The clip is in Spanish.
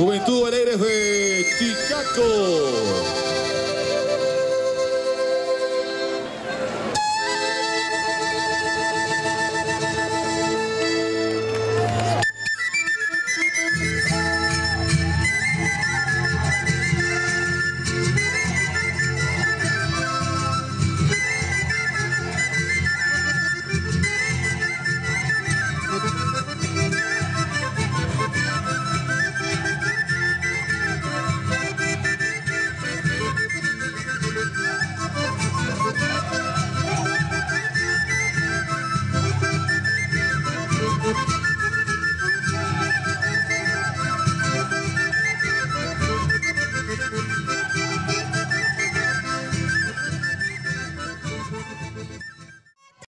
Juventud Alegres de Chicaco.